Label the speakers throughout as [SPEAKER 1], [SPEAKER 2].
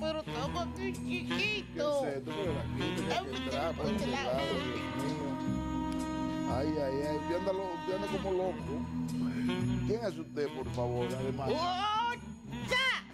[SPEAKER 1] pero lado,
[SPEAKER 2] Dios mío. Ay, ay, ay, usted anda, lo- usted anda como loco. ¿Quién es usted, por favor? Además,
[SPEAKER 1] ¡Ocha!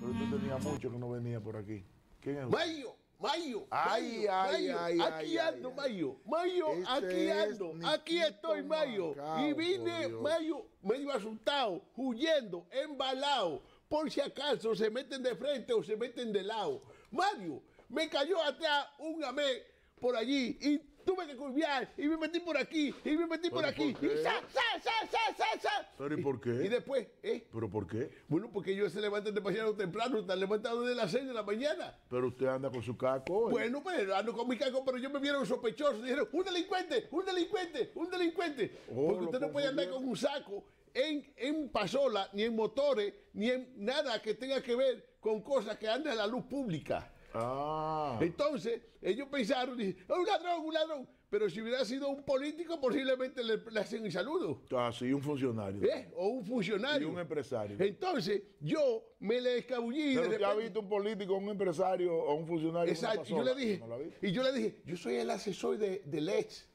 [SPEAKER 2] pero usted tenía mucho que no venía por aquí. ¿Quién es usted?
[SPEAKER 3] Mayo, Mayo,
[SPEAKER 2] Ay,
[SPEAKER 3] Mayo,
[SPEAKER 2] ay,
[SPEAKER 3] Mayo,
[SPEAKER 2] ay,
[SPEAKER 3] aquí
[SPEAKER 2] ay,
[SPEAKER 3] ando,
[SPEAKER 2] ay,
[SPEAKER 3] Mayo, Mayo,
[SPEAKER 2] Este
[SPEAKER 3] aquí ando, aquí estoy, Mayo,
[SPEAKER 2] Macao,
[SPEAKER 3] y vine. Mayo, medio asustado, huyendo, embalado, por si acaso se meten de frente o se meten de lado. Mario, me cayó atrás un amé por allí y tuve que curviar y me metí por aquí y me metí por
[SPEAKER 2] ¿Pero
[SPEAKER 3] aquí
[SPEAKER 2] por
[SPEAKER 3] y sa, sa, sa, sa, sa.
[SPEAKER 2] ¿Pero y por qué?
[SPEAKER 3] Y después, ¿eh?
[SPEAKER 2] ¿Pero por qué?
[SPEAKER 3] Bueno, porque ellos se levantan demasiado temprano, están levantados de las 6 de la mañana.
[SPEAKER 2] Pero usted anda con su caco. ¿eh?
[SPEAKER 3] Bueno, pues ando con mi caco, pero yo me vieron sospechoso. Dijeron, un delincuente, un delincuente, un delincuente.
[SPEAKER 2] Oh,
[SPEAKER 3] Porque usted no puede andar con un saco en, en pasola, ni en motores, ni en nada que tenga que ver con cosas que andan a la luz pública.
[SPEAKER 2] Ah.
[SPEAKER 3] Entonces, ellos pensaron, dije, "Oh, un ladrón, un ladrón. Pero si hubiera sido un político, posiblemente le, le hacen el saludo.
[SPEAKER 2] Ah, sí, un funcionario.
[SPEAKER 3] ¿eh? O un funcionario.
[SPEAKER 2] Y un empresario.
[SPEAKER 3] Entonces, yo me le escabullí.
[SPEAKER 2] Pero
[SPEAKER 3] de
[SPEAKER 2] usted ha visto un político, un empresario o un funcionario.
[SPEAKER 3] Exacto. Y yo le dije, y yo le dije, yo soy el asesor de, del ex.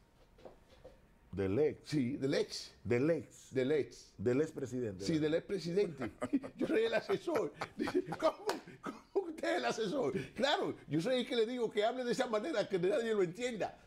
[SPEAKER 2] Del ex.
[SPEAKER 3] Sí, del ex.
[SPEAKER 2] Del ex.
[SPEAKER 3] Del ex.
[SPEAKER 2] Del expresidente.
[SPEAKER 3] Sí, del expresidente. Yo soy el asesor. ¿Cómo, ¿Cómo usted es el asesor? Claro, yo soy el que le digo que hable de esa manera que nadie lo entienda.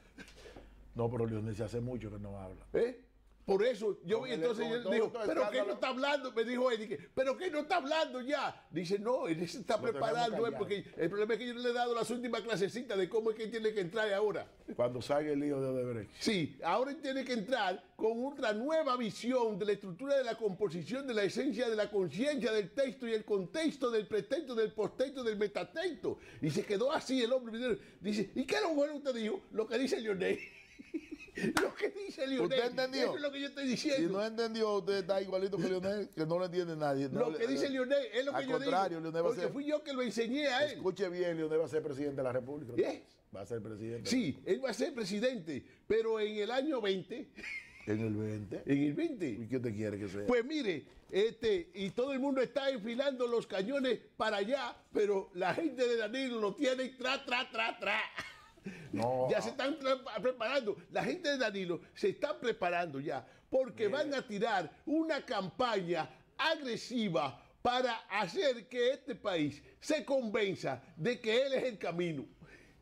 [SPEAKER 2] No, pero Leonel se hace mucho que no habla.
[SPEAKER 3] ¿Eh? Por eso yo
[SPEAKER 2] el-
[SPEAKER 3] entonces digo,
[SPEAKER 2] este
[SPEAKER 3] pero ¿qué
[SPEAKER 2] escándalo".
[SPEAKER 3] no está hablando? Me dijo él, dije, pero ¿qué no está hablando ya? Dice, no, él se está
[SPEAKER 2] Lo
[SPEAKER 3] preparando, eh,
[SPEAKER 2] callado.
[SPEAKER 3] porque el problema es que yo no le he dado las últimas clasecitas de cómo es que tiene que entrar ahora.
[SPEAKER 2] Cuando salga el lío de Odebrecht.
[SPEAKER 3] Sí, ahora él tiene que entrar con otra nueva visión de la estructura de la composición, de la esencia de la conciencia del texto y el contexto del pretexto, del postexto, del metatexto. Y se quedó así el hombre. Dice, ¿y qué es lo bueno usted dijo? Lo que dice Lionel. lo que dice Lionel.
[SPEAKER 2] ¿Usted entendió?
[SPEAKER 3] Eso es lo que yo estoy
[SPEAKER 2] Si
[SPEAKER 3] diciendo.
[SPEAKER 2] no entendió, usted está igualito que Leonel, que no lo entiende nadie. No
[SPEAKER 3] lo que dice Lionel es lo que
[SPEAKER 2] Al
[SPEAKER 3] yo
[SPEAKER 2] contrario,
[SPEAKER 3] digo.
[SPEAKER 2] Leonel va a
[SPEAKER 3] Porque
[SPEAKER 2] ser.
[SPEAKER 3] fui yo que lo enseñé a él.
[SPEAKER 2] Escuche bien, Leonel va a ser presidente de la República.
[SPEAKER 3] ¿Eh?
[SPEAKER 2] Va a ser presidente.
[SPEAKER 3] Sí, él va a ser presidente, pero en el año 20,
[SPEAKER 2] En el 20.
[SPEAKER 3] en el 20,
[SPEAKER 2] ¿Y qué usted quiere que sea?
[SPEAKER 3] Pues mire, este, y todo el mundo está enfilando los cañones para allá, pero la gente de Danilo lo tiene tra, tra, tra, tra.
[SPEAKER 2] No.
[SPEAKER 3] Ya se están tra- preparando. La gente de Danilo se está preparando ya, porque van a tirar una campaña agresiva para hacer que este país se convenza de que él es el camino.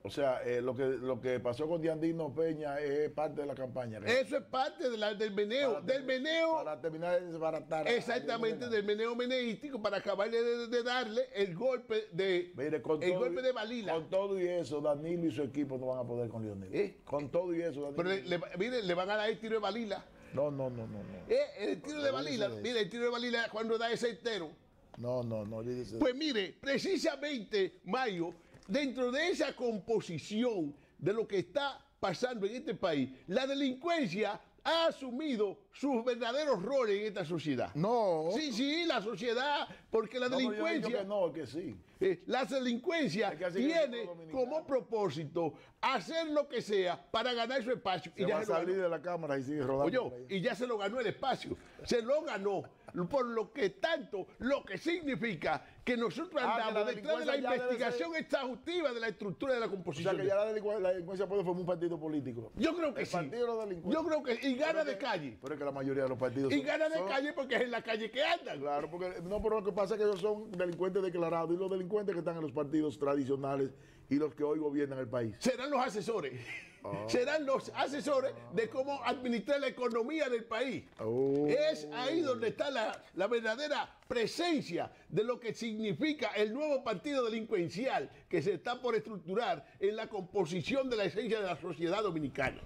[SPEAKER 2] O sea, eh, lo, que, lo que pasó con Diandino Peña es parte de la campaña.
[SPEAKER 3] Eso es parte de la- del meneo,
[SPEAKER 2] Para
[SPEAKER 3] del meneo.
[SPEAKER 2] Para terminar de desbaratar.
[SPEAKER 3] Exactamente, del meneo meneístico para acabarle de, de darle el golpe de
[SPEAKER 2] Mire, con
[SPEAKER 3] el
[SPEAKER 2] todo,
[SPEAKER 3] golpe de Balila.
[SPEAKER 2] Con todo y eso, Danilo y su equipo no van a poder con Leonel.
[SPEAKER 3] ¿Eh?
[SPEAKER 2] Con todo y eso, Danilo.
[SPEAKER 3] Pero le, le- mire, le van a dar el tiro de Balila.
[SPEAKER 2] No, no, no, no, no.
[SPEAKER 3] Eh, el tiro de Balila, mire, el tiro de Balila cuando da ese entero.
[SPEAKER 2] No, no, no,
[SPEAKER 3] Pues mire, precisamente, Mayo, dentro de esa composición de lo que está pasando en este país, la delincuencia ha asumido sus verdaderos roles en esta sociedad.
[SPEAKER 2] No.
[SPEAKER 3] Sí, sí, la sociedad, porque la
[SPEAKER 2] No, pero yo
[SPEAKER 3] delincuencia...
[SPEAKER 2] que no, que sí.
[SPEAKER 3] Eh, la delincuencia tiene como propósito hacer lo que sea para ganar su espacio.
[SPEAKER 2] Se
[SPEAKER 3] y ya
[SPEAKER 2] va
[SPEAKER 3] se lo
[SPEAKER 2] salir
[SPEAKER 3] ganó.
[SPEAKER 2] de la cámara y sigue rodando.
[SPEAKER 3] Oye, y ya se lo ganó el espacio. Se lo ganó. Por lo que tanto, lo que significa que nosotros
[SPEAKER 2] Ah, que
[SPEAKER 3] andamos
[SPEAKER 2] la
[SPEAKER 3] detrás de la investigación exhaustiva de la estructura de la
[SPEAKER 2] O
[SPEAKER 3] composición.
[SPEAKER 2] sea, que ya la delincuencia, la delincuencia puede formar un partido político.
[SPEAKER 3] Yo creo que
[SPEAKER 2] El
[SPEAKER 3] sí.
[SPEAKER 2] partido de.
[SPEAKER 3] Yo creo que y gana
[SPEAKER 2] Pero
[SPEAKER 3] de
[SPEAKER 2] que-
[SPEAKER 3] calle.
[SPEAKER 2] Pero es que la mayoría de los partidos
[SPEAKER 3] Y
[SPEAKER 2] son-
[SPEAKER 3] gana de
[SPEAKER 2] son-
[SPEAKER 3] calle porque es en la calle que andan.
[SPEAKER 2] Claro, porque no, pero lo que pasa es que ellos son delincuentes declarados y los delincuentes que están en los partidos tradicionales y los que hoy gobiernan el país.
[SPEAKER 3] serán los asesores.
[SPEAKER 2] Ah.
[SPEAKER 3] Serán los asesores de cómo administrar la economía del país.
[SPEAKER 2] Oh.
[SPEAKER 3] Es ahí donde está la, la verdadera presencia de lo que significa el nuevo partido delincuencial que se está por estructurar en la composición de la esencia de la sociedad dominicana.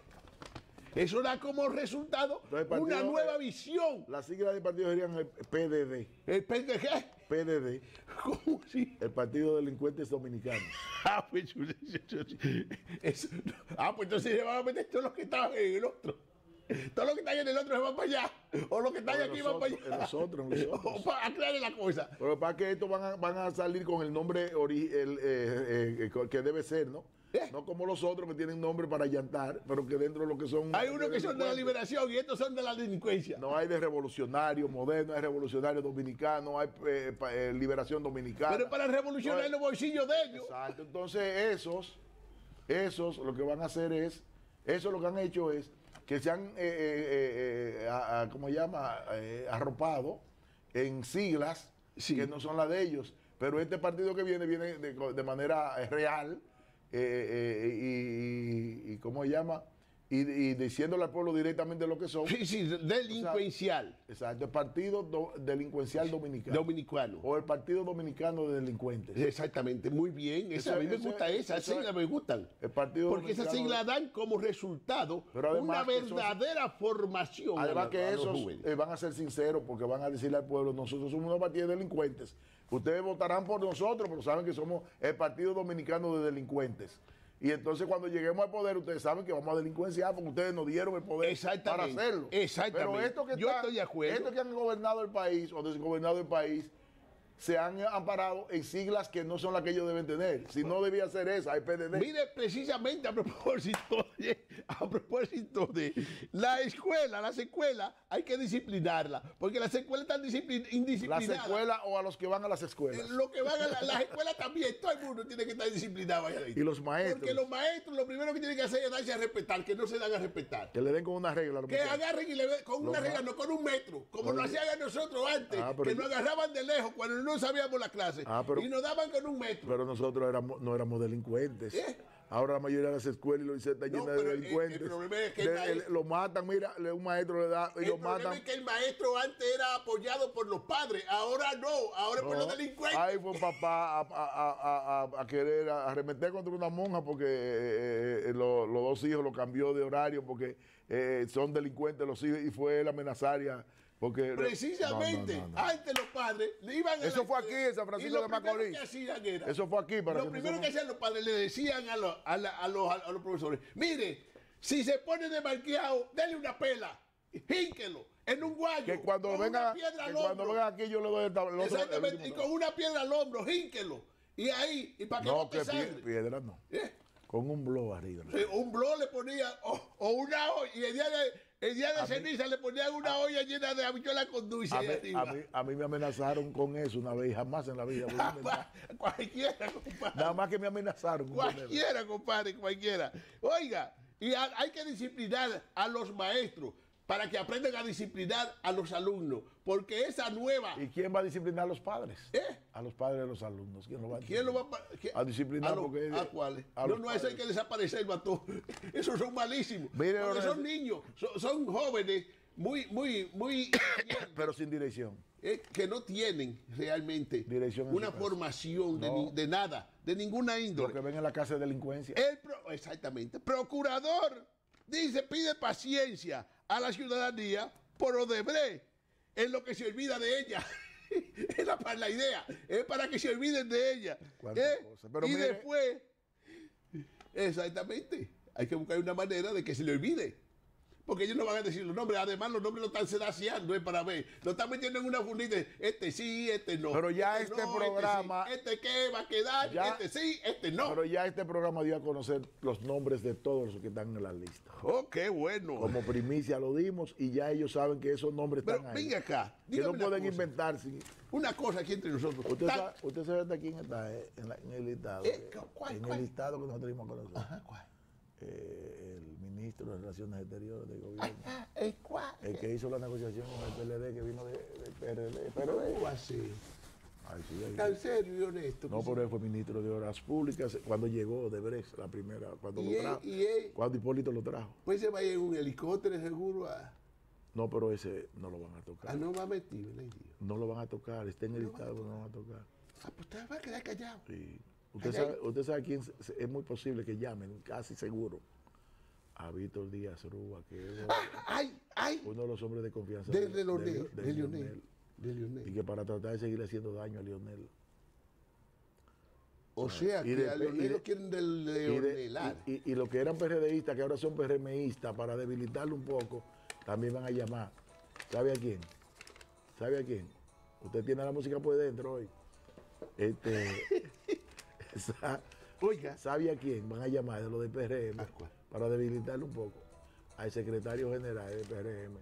[SPEAKER 3] Eso da como resultado
[SPEAKER 2] partido-
[SPEAKER 3] una nueva visión.
[SPEAKER 2] Las siglas del partido serían el PDD.
[SPEAKER 3] ¿El PDG?
[SPEAKER 2] PDD,
[SPEAKER 3] ¿Cómo así?
[SPEAKER 2] el Partido de Delincuentes Dominicanos.
[SPEAKER 3] Ah, pues, ah, pues entonces se van a meter todos los que estaban en el otro. Todo lo que está ahí en el otro se va para allá. O lo que está ahí aquí
[SPEAKER 2] los
[SPEAKER 3] va para allá.
[SPEAKER 2] en los otros, en los
[SPEAKER 3] O
[SPEAKER 2] otros.
[SPEAKER 3] para aclarar la cosa.
[SPEAKER 2] Pero para que estos van a, van a salir con el nombre ori- el, eh, eh, eh, que debe ser, ¿no?
[SPEAKER 3] Eh.
[SPEAKER 2] No como los otros que tienen nombre para llantar, pero que dentro de lo que son.
[SPEAKER 3] Hay unos que son de la liberación y estos son de la delincuencia.
[SPEAKER 2] No hay de revolucionario moderno, hay revolucionario dominicano, hay eh, eh, liberación dominicana.
[SPEAKER 3] Pero para revolucionar
[SPEAKER 2] No,
[SPEAKER 3] los bolsillos de ellos.
[SPEAKER 2] Exacto. Entonces, esos, esos lo que van a hacer es, eso lo que han hecho es que se han, eh, eh, eh, a- a- ¿cómo se llama? Eh, arropado en siglas
[SPEAKER 3] Sí.
[SPEAKER 2] que no son las de ellos. Pero este partido que viene, viene de, de manera eh, real eh, eh, y, y- y, ¿cómo se llama? Y, y diciéndole al pueblo directamente lo que son.
[SPEAKER 3] Sí, sí, delincuencial.
[SPEAKER 2] Exacto, el Partido Do- Delincuencial Dominicano.
[SPEAKER 3] Dominicano.
[SPEAKER 2] o el Partido Dominicano de Delincuentes.
[SPEAKER 3] Exactamente, muy bien. Esa, a mí me gusta esa,
[SPEAKER 2] eso-
[SPEAKER 3] siglas me gustan.
[SPEAKER 2] El Partido
[SPEAKER 3] Porque esas siglas dan como resultado una verdadera formación.
[SPEAKER 2] Además que
[SPEAKER 3] a
[SPEAKER 2] esos eh, van a ser sinceros porque van a decirle al pueblo, nosotros somos una partida de delincuentes. Ustedes votarán por nosotros, pero saben que somos el Partido Dominicano de Delincuentes. Y entonces cuando lleguemos al poder, ustedes saben que vamos a delincuenciar porque ustedes nos dieron el poder para hacerlo.
[SPEAKER 3] exactamente.
[SPEAKER 2] Pero que,
[SPEAKER 3] Yo estoy de acuerdo.
[SPEAKER 2] estos que han gobernado el país o desgobernado el país, se han amparado en siglas que no son las que ellos deben tener. Si no debía ser esa, el PDD.
[SPEAKER 3] Mire, precisamente a propósito de, a propósito de la escuela, las escuelas hay que disciplinarla, porque las escuelas están indisciplinadas.
[SPEAKER 2] escuelas o a los que van a las escuelas.
[SPEAKER 3] Lo que van a la- las escuelas también, todo el mundo tiene que estar disciplinado. ahí.
[SPEAKER 2] Y los maestros.
[SPEAKER 3] Porque los maestros lo primero que tienen que hacer es darse a respetar, que no se dan a respetar.
[SPEAKER 2] Que le den con una regla.
[SPEAKER 3] Que agarren y le den con una regla, no con un metro, como lo hacían a nosotros antes,
[SPEAKER 2] Ah,
[SPEAKER 3] que nos agarraban de lejos cuando no sabíamos la clase
[SPEAKER 2] Ah, pero-
[SPEAKER 3] y nos daban con un metro.
[SPEAKER 2] Pero nosotros éramos, no éramos delincuentes.
[SPEAKER 3] ¿Eh?
[SPEAKER 2] Ahora la mayoría de las escuelas y los liceos están
[SPEAKER 3] No,
[SPEAKER 2] llenas de
[SPEAKER 3] el-
[SPEAKER 2] delincuentes.
[SPEAKER 3] el problema es que
[SPEAKER 2] De-
[SPEAKER 3] el maestro-
[SPEAKER 2] el- lo matan, mira, un maestro le da y
[SPEAKER 3] el
[SPEAKER 2] lo
[SPEAKER 3] problema
[SPEAKER 2] matan.
[SPEAKER 3] es que el maestro antes era apoyado por los padres, ahora no, ahora es por los
[SPEAKER 2] No,
[SPEAKER 3] delincuentes.
[SPEAKER 2] Ahí fue un papá a, a- a- a- a querer arremeter contra una monja porque eh, eh, lo- los dos hijos lo cambió de horario porque eh, son delincuentes los hijos y fue él amenazar ya. Porque,
[SPEAKER 3] Precisamente,
[SPEAKER 2] No, no, no,
[SPEAKER 3] antes los padres le iban a
[SPEAKER 2] Eso
[SPEAKER 3] la-
[SPEAKER 2] fue aquí, en San Francisco de Macorís.
[SPEAKER 3] que
[SPEAKER 2] Eso fue aquí para
[SPEAKER 3] Lo
[SPEAKER 2] que
[SPEAKER 3] primero que hacían los padres le decían a, los- a la- a los, a los profesores, mire, si se pone de marqueado, dele una pela, hínquelo, en un guayo,
[SPEAKER 2] que cuando
[SPEAKER 3] con
[SPEAKER 2] vengan
[SPEAKER 3] una piedra
[SPEAKER 2] que
[SPEAKER 3] al
[SPEAKER 2] cuando
[SPEAKER 3] hombro.
[SPEAKER 2] vengan aquí yo le doy el tablero.
[SPEAKER 3] Exactamente, y con una piedra al hombro, hínquelo. Y ahí, y para que
[SPEAKER 2] No, que
[SPEAKER 3] sangre.
[SPEAKER 2] pie- piedra no.
[SPEAKER 3] ¿Eh?
[SPEAKER 2] Con un blow arriba.
[SPEAKER 3] Sí, un blog le ponía, o, o una y el día de, el día de ceniza le ponían una olla llena de habichuela con dulce
[SPEAKER 2] A mí, a, mí, a mí me amenazaron con eso una vez jamás en la vida.
[SPEAKER 3] Cualquiera, compadre.
[SPEAKER 2] Nada más que me amenazaron.
[SPEAKER 3] Cualquiera, compadre, cualquiera. Oiga, y ha- hay que disciplinar a los maestros para que aprendan a disciplinar a los alumnos, porque esa nueva...
[SPEAKER 2] ¿Y quién va a disciplinar a los padres?
[SPEAKER 3] ¿Eh?
[SPEAKER 2] A los padres de los alumnos. ¿Quién lo va a
[SPEAKER 3] ¿Quién lo va a, qué-
[SPEAKER 2] A disciplinar
[SPEAKER 3] los-
[SPEAKER 2] porque-
[SPEAKER 3] ¿A cuáles?
[SPEAKER 2] a
[SPEAKER 3] No,
[SPEAKER 2] los
[SPEAKER 3] no, eso hay
[SPEAKER 2] padres.
[SPEAKER 3] que desaparecerlo a todos. Esos son malísimos. Porque son niños, son, son jóvenes muy, muy, muy...
[SPEAKER 2] Pero sin dirección.
[SPEAKER 3] eh, que no tienen realmente
[SPEAKER 2] Dirección
[SPEAKER 3] una formación de,
[SPEAKER 2] No.
[SPEAKER 3] de nada, de ninguna
[SPEAKER 2] Lo
[SPEAKER 3] índole.
[SPEAKER 2] que ven en la casa de delincuencia.
[SPEAKER 3] El pro- exactamente. Procurador dice, pide paciencia a la ciudadanía por Odebrecht, en lo que se olvida de ella. es la, la idea, es para que se olviden de ella. ¿eh?
[SPEAKER 2] Pero
[SPEAKER 3] y
[SPEAKER 2] mire-
[SPEAKER 3] después, exactamente, hay que buscar una manera de que se le olvide. Porque ellos no van a decir los nombres. Además, los nombres lo están sedaciando, es para ver. Lo están metiendo en una fundita. Este sí, este no.
[SPEAKER 2] Pero ya este
[SPEAKER 3] no,
[SPEAKER 2] programa-
[SPEAKER 3] Este, sí. este qué va a quedar.
[SPEAKER 2] Ya-
[SPEAKER 3] este sí, este no.
[SPEAKER 2] Pero ya este programa dio a conocer los nombres de todos los que están en la lista.
[SPEAKER 3] Oh, qué bueno.
[SPEAKER 2] Como primicia lo dimos y ya ellos saben que esos nombres
[SPEAKER 3] Pero
[SPEAKER 2] están ahí.
[SPEAKER 3] venga acá.
[SPEAKER 2] que no pueden
[SPEAKER 3] cosa.
[SPEAKER 2] inventarse.
[SPEAKER 3] Una cosa aquí entre nosotros.
[SPEAKER 2] Usted sabe, usted sabe hasta quién está eh, en, la- en el listado.
[SPEAKER 3] Eh,
[SPEAKER 2] eh,
[SPEAKER 3] ¿cuál,
[SPEAKER 2] en
[SPEAKER 3] cuál?
[SPEAKER 2] el listado que nosotros dimos a conocer.
[SPEAKER 3] Ajá, ¿cuál?
[SPEAKER 2] Eh, el ministro de Relaciones Exteriores del gobierno.
[SPEAKER 3] Ah, ¿eh, ¿Cuál?
[SPEAKER 2] El que hizo la negociación con el PLD que vino de, del PRD. PRD.
[SPEAKER 3] ¿Cómo así?
[SPEAKER 2] Ay, sí, ahí
[SPEAKER 3] Tan serio y honesto.
[SPEAKER 2] No, pero él fue ministro de Obras Públicas cuando llegó de Brest, la primera, cuando lo
[SPEAKER 3] él-
[SPEAKER 2] trajo.
[SPEAKER 3] él-
[SPEAKER 2] Cuando Hipólito lo trajo.
[SPEAKER 3] Pues se vaya en un helicóptero seguro a...
[SPEAKER 2] No, pero ese no lo van a
[SPEAKER 3] Ah,
[SPEAKER 2] tocar.
[SPEAKER 3] no va a meter.
[SPEAKER 2] No lo van a tocar, está en el listado, pero no lo van a tocar.
[SPEAKER 3] Ah, pues usted va a quedar callado.
[SPEAKER 2] Sí. Usted, sabe, usted sabe quién, es muy posible que llamen, casi seguro, a Víctor Díaz Rúa, que es uno,
[SPEAKER 3] Ah, ¡Ay, ay!
[SPEAKER 2] uno de los hombres de confianza
[SPEAKER 3] De, de Leonel,
[SPEAKER 2] de
[SPEAKER 3] de. De
[SPEAKER 2] Y
[SPEAKER 3] Lionel.
[SPEAKER 2] que para tratar de seguir haciendo daño a Lionel.
[SPEAKER 3] O sea,
[SPEAKER 2] Y
[SPEAKER 3] que
[SPEAKER 2] de-
[SPEAKER 3] a
[SPEAKER 2] y
[SPEAKER 3] Leonel lo quieren del
[SPEAKER 2] Y, de-
[SPEAKER 3] leonelar.
[SPEAKER 2] y- y- y los que eran PRDistas, que ahora son PRMistas, para debilitarlo un poco, también van a llamar. ¿Sabe a quién? ¿Sabe a quién? Usted tiene la música por dentro hoy. Este, sa-
[SPEAKER 3] Oiga,
[SPEAKER 2] ¿Sabe a quién? Van a llamar de lo de PRM
[SPEAKER 3] ¿A cuál?
[SPEAKER 2] para debilitarlo un poco. Al secretario general de PRM,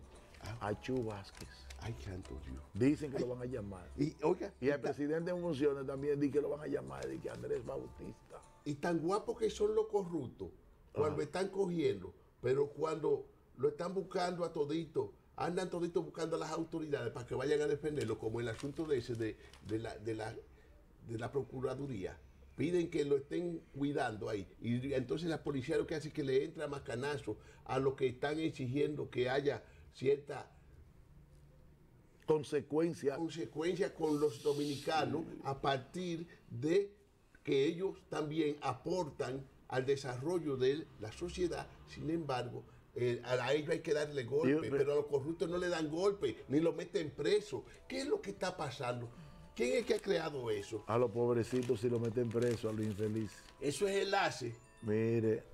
[SPEAKER 3] Ah.
[SPEAKER 2] a Chu Vázquez.
[SPEAKER 3] ay, santo Dios.
[SPEAKER 2] Dicen que lo van a llamar.
[SPEAKER 3] Y oiga,
[SPEAKER 2] Y al
[SPEAKER 3] y,
[SPEAKER 2] presidente en funciones también dice que lo van a llamar, dice que Andrés Bautista.
[SPEAKER 3] y tan guapos que son los corruptos cuando están cogiendo, pero cuando lo están buscando a todito, andan todito buscando a las autoridades para que vayan a defenderlo, como el asunto de ese de, de la, de la de la Procuraduría. Piden que lo estén cuidando ahí. Y entonces la policía lo que hace es que le entra macanazo a los que están exigiendo que haya cierta
[SPEAKER 2] Consecuencia.
[SPEAKER 3] consecuencia con los dominicanos a partir de que ellos también aportan al desarrollo de la sociedad. Sin embargo, eh, a ellos hay que darle golpe, pero a los corruptos no le dan golpe, ni lo meten preso. ¿Qué es lo que está pasando? ¿Quién es que ha creado eso?
[SPEAKER 2] A los pobrecitos si lo meten preso, a los infelices.
[SPEAKER 3] Eso es enlace.
[SPEAKER 2] Mire,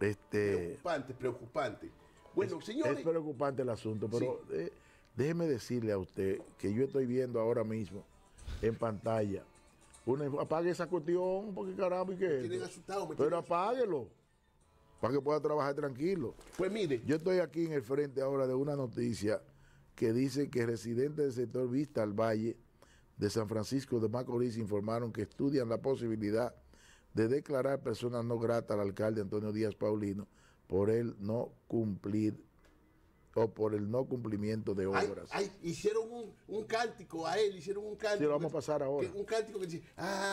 [SPEAKER 2] este,
[SPEAKER 3] Preocupante, preocupante. Bueno,
[SPEAKER 2] es
[SPEAKER 3] señores,
[SPEAKER 2] preocupante el asunto, pero eh, déjeme decirle a usted que yo estoy viendo ahora mismo en pantalla. Una, apague esa cuestión, porque caramba, ¿y qué? es
[SPEAKER 3] tienen asustado. me
[SPEAKER 2] Pero apáguelo, para que pueda trabajar tranquilo.
[SPEAKER 3] Pues mire,
[SPEAKER 2] Yo estoy aquí en el frente ahora de una noticia que dice que residentes del sector Vista al Valle de San Francisco de Macorís informaron que estudian la posibilidad de declarar persona no grata al alcalde Antonio Díaz Paulino por el no cumplir o por el no cumplimiento de obras.
[SPEAKER 3] ay, hicieron un, un cántico a él, hicieron un cántico.
[SPEAKER 2] Sí, lo vamos a pasar ahora.
[SPEAKER 3] que- un cántico que dice.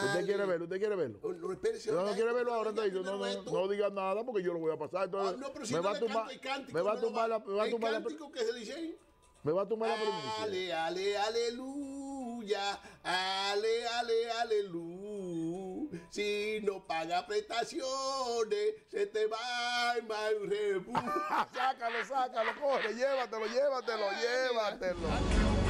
[SPEAKER 2] ¿Usted quiere verlo? ¿Usted quiere verlo?
[SPEAKER 3] Oh, No, espérese,
[SPEAKER 2] No, no
[SPEAKER 3] oiga,
[SPEAKER 2] quiere verlo ahora, no, no, no diga nada porque yo lo voy a pasar.
[SPEAKER 3] Ah,
[SPEAKER 2] Entonces,
[SPEAKER 3] no, pero si
[SPEAKER 2] me,
[SPEAKER 3] no
[SPEAKER 2] va a tumbar,
[SPEAKER 3] canto el cántico,
[SPEAKER 2] me va a
[SPEAKER 3] no
[SPEAKER 2] tumbar la, me va a
[SPEAKER 3] el
[SPEAKER 2] tumbar la,
[SPEAKER 3] cántico que se dice ahí.
[SPEAKER 2] me va a tumbar la.
[SPEAKER 3] Ale, ale, aleluya, ale, ale, aleluya. Si no paga prestaciones, se te va el mal rebu.
[SPEAKER 2] sácalo, sácalo, corre, llévatelo, llévatelo,
[SPEAKER 3] Ay,
[SPEAKER 2] llévatelo.